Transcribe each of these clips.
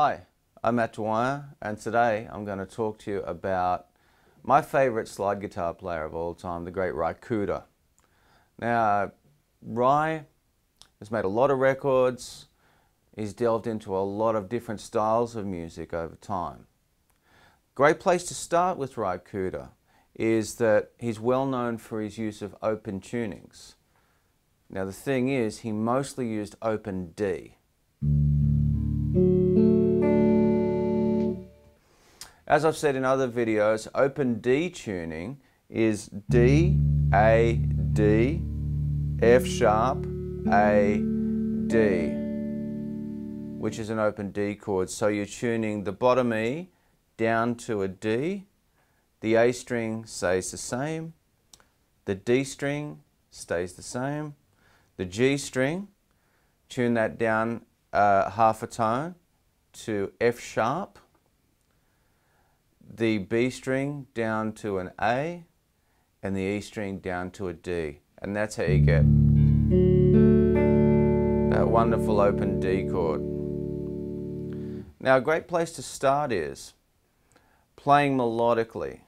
Hi, I'm Matt Dwyer, and today I'm going to talk to you about my favourite slide guitar player of all time, the great Ry Cooder. Now, Ry has made a lot of records, he's delved into a lot of different styles of music over time. Great place to start with Ry Cooder is that he's well known for his use of open tunings. Now the thing is, he mostly used open D. As I've said in other videos, open D tuning is D, A, D, F sharp, A, D, which is an open D chord. So you're tuning the bottom E down to a D, the A string stays the same, the D string stays the same, the G string, tune that down uh, half a tone to F sharp, the B string down to an A and the E string down to a D. And that's how you get that wonderful open D chord. Now a great place to start is playing melodically.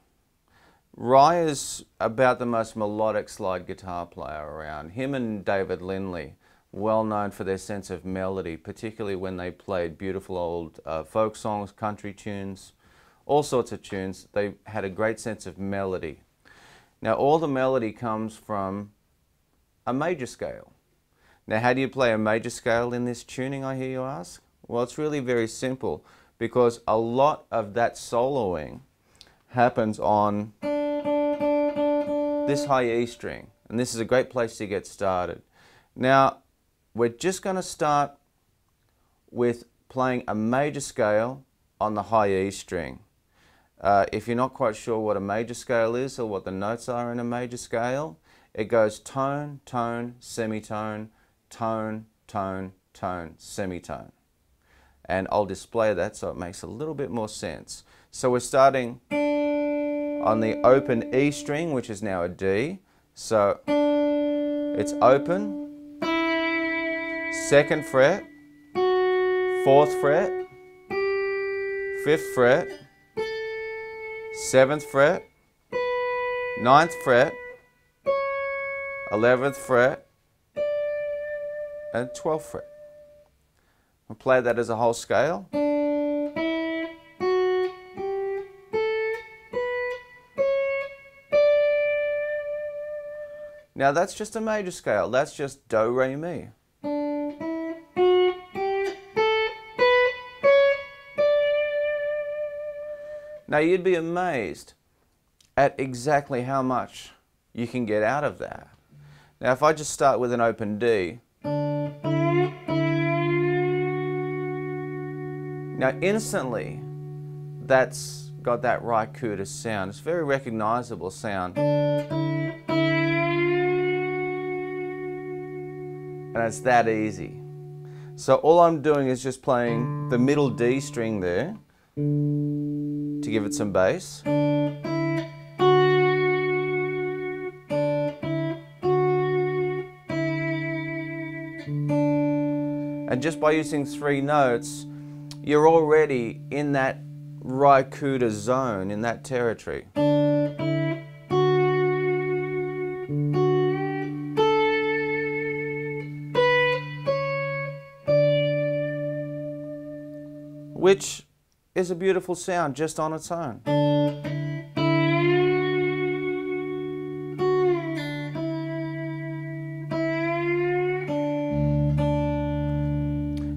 Ry is about the most melodic slide guitar player around. Him and David Lindley, well known for their sense of melody, particularly when they played beautiful old uh, folk songs, country tunes, all sorts of tunes. They had a great sense of melody. Now, all the melody comes from a major scale. Now, how do you play a major scale in this tuning, I hear you ask? Well, it's really very simple because a lot of that soloing happens on this high E string. And this is a great place to get started. Now, we're just going to start with playing a major scale on the high E string. Uh, if you're not quite sure what a major scale is or what the notes are in a major scale, it goes tone, tone, semitone, tone, tone, tone, semitone. And I'll display that so it makes a little bit more sense. So we're starting on the open E string, which is now a D. So it's open, second fret, fourth fret, fifth fret, seventh fret, ninth fret, eleventh fret, and twelfth fret. I'll play that as a whole scale. Now that's just a major scale, that's just Do, Re, Mi. Now you'd be amazed at exactly how much you can get out of that. Now if I just start with an open D, now instantly that's got that Cooder sound. It's a very recognizable sound. And it's that easy. So all I'm doing is just playing the middle D string there to give it some bass. And just by using three notes, you're already in that Cooder zone, in that territory. Which is a beautiful sound just on its own.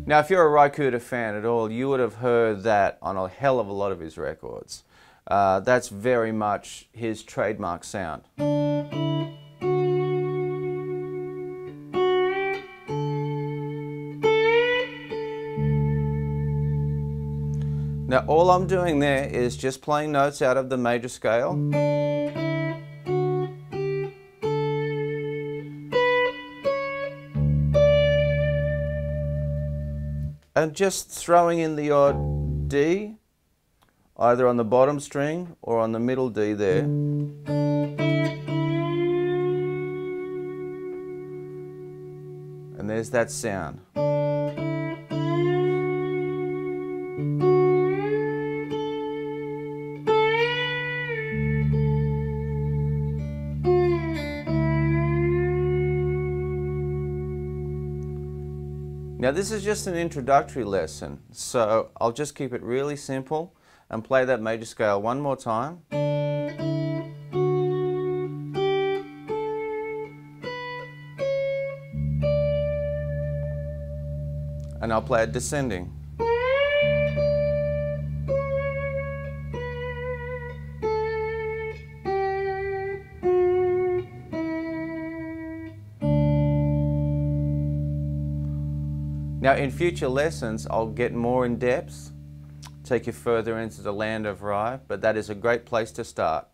Now, if you're a Cooder fan at all, you would have heard that on a hell of a lot of his records. Uh, that's very much his trademark sound. Now all I'm doing there is just playing notes out of the major scale. And just throwing in the odd D, either on the bottom string or on the middle D there. And there's that sound. Now this is just an introductory lesson, so I'll just keep it really simple and play that major scale one more time. And I'll play it descending. Now in future lessons I'll get more in depth, take you further into the land of Ry, but that is a great place to start.